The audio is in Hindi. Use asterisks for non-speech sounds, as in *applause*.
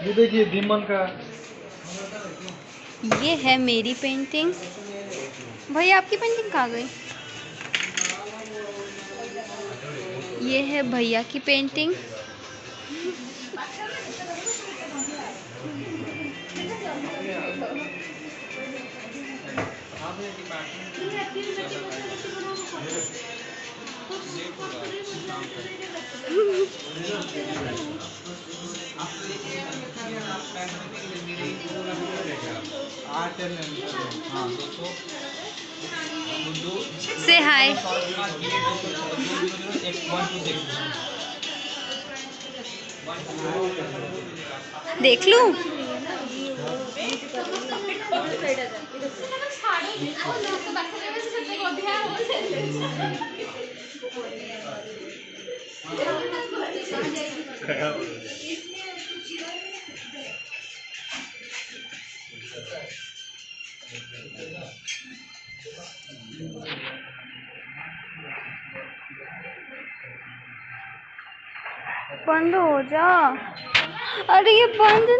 ये देखिए धीमन का। ये है मेरी पेंटिंग भैया आपकी पेंटिंग कहाँ गई? ये है भैया की पेंटिंग से हाय देख लूँ? *laughs* बंद हो जा। अरे ये बंद